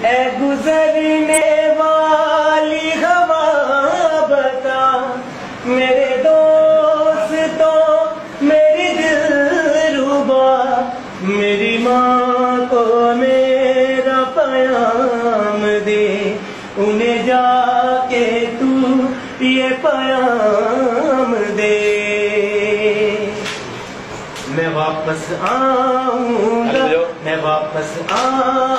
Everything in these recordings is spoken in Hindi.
ए गुजरने वाली हवा बता मेरे दोस्तों मेरी दिल रुबा मेरी माँ को मेरा पयाम दे उन्हें जाके तू ये पयाम दे। मैं वापस आऊँगा मैं वापस आऊँगा।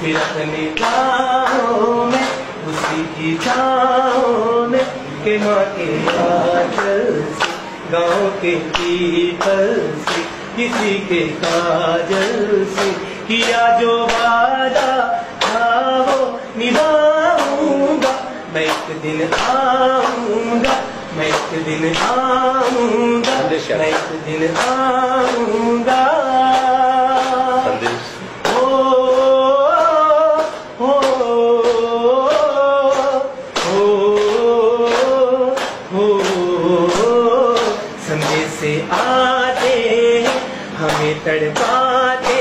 फिर अपने गाँव में उसी की छाँव में के माँ के काजल से गाँव के पीपल से किसी के काजल से किया जो वादा था वो निभाऊँगा। मैं एक दिन आऊँगा मैं एक दिन आऊँगा संदेश मैं एक दिन आऊँगा। आते हमें तड़पाते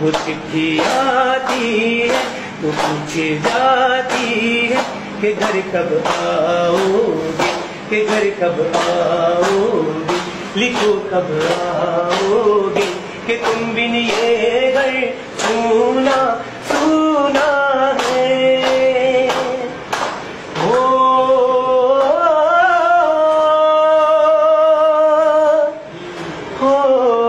वो चिट्ठी आती है तो पूछे जाती है कि घर कब आओगे कि घर कब आओगे, लिखो कब आओगे, कि तुम बिन ये घर सुन Oh.